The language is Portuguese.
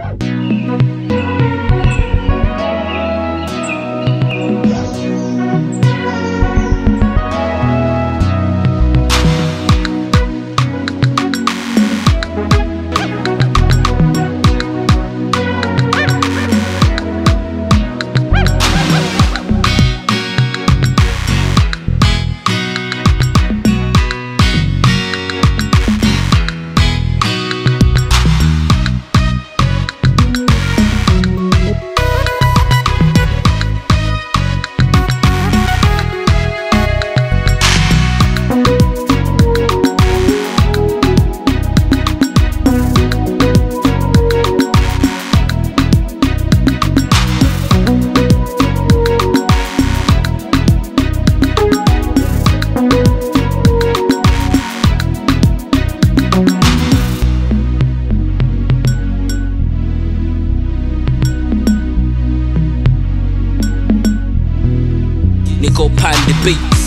Música Nigga, pan the beat.